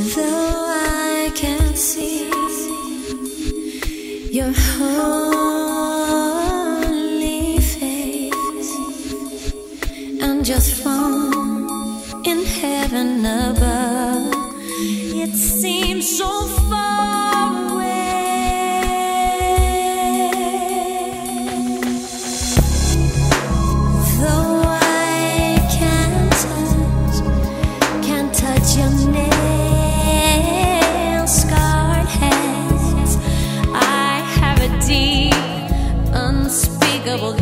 Though I can't see your holy face, I'm just found in heaven above. It seems so far. double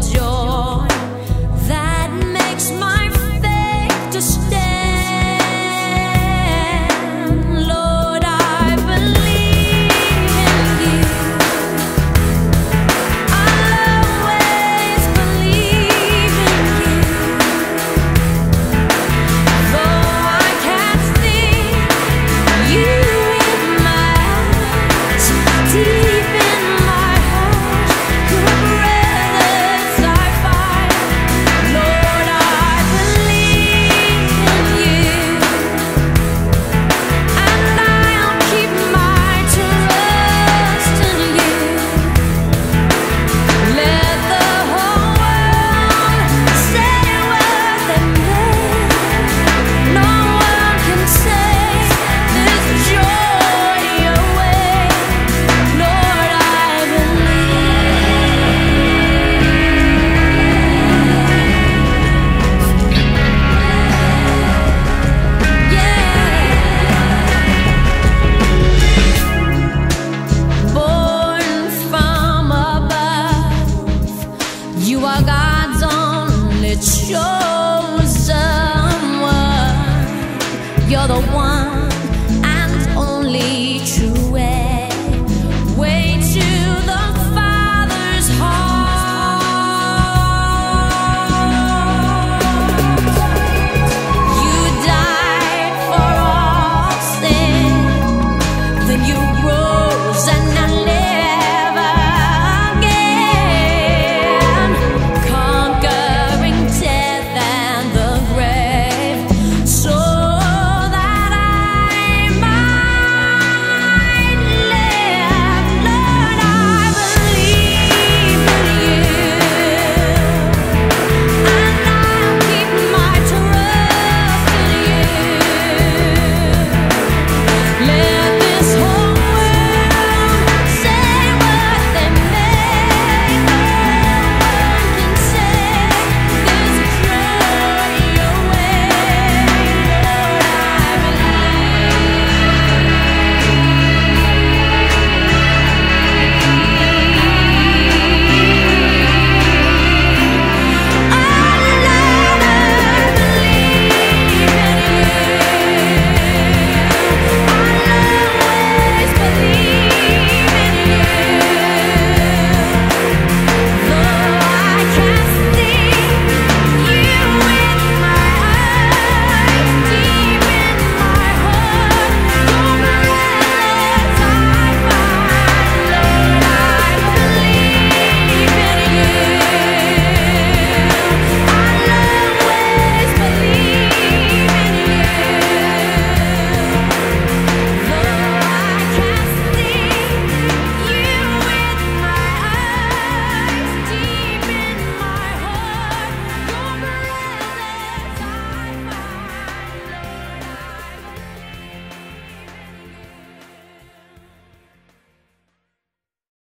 God's only chosen one. You're the one and only true way. Way to the Father's heart. You died for sin, then you rose and I